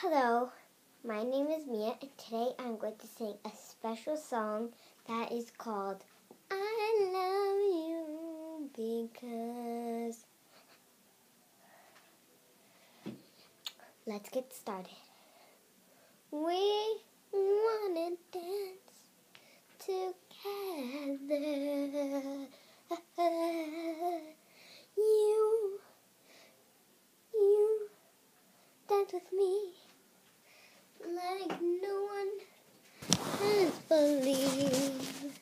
Hello, my name is Mia, and today I'm going to sing a special song that is called I Love You Because. Let's get started. We wanna dance together. You, you dance with me like no one has believed.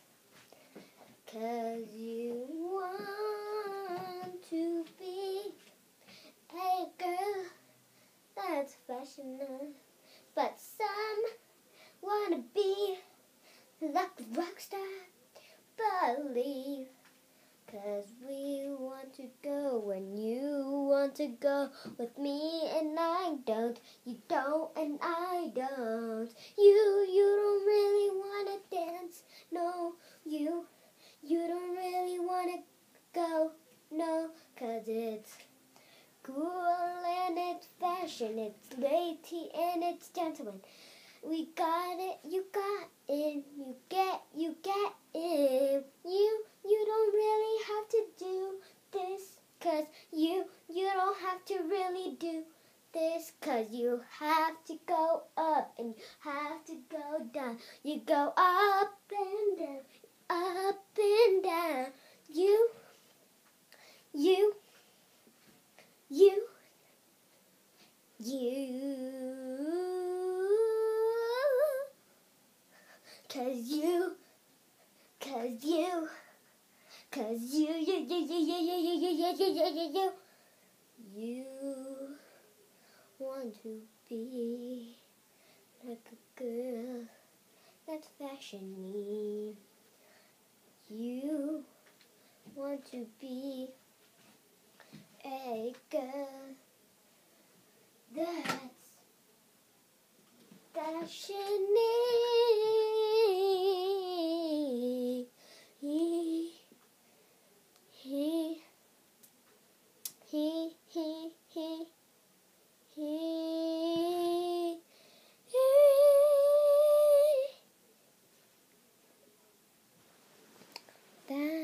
Cause you want to be a girl that's fashionable, but some wanna be like a rock star. Believe. Cause we want to go when you want to go with me and I don't. You don't and I don't. You, you don't really wanna dance. No, you, you don't really wanna go. No, cause it's cool and it's fashion. It's lady and it's gentleman. We got it, you got it, you get, you get it. You, you don't really have to do this, cause you, you don't have to really do this, cause you have to go up and you have to go down. You go up and down, up and down. You, you, you, you. Cause you, cause you, cause you, you, you, you, you, you, you, you, you, you, you, you, you want to be like a girl that's fashiony. You want to be a girl that's that she needs. He, he, he, he, he, he. That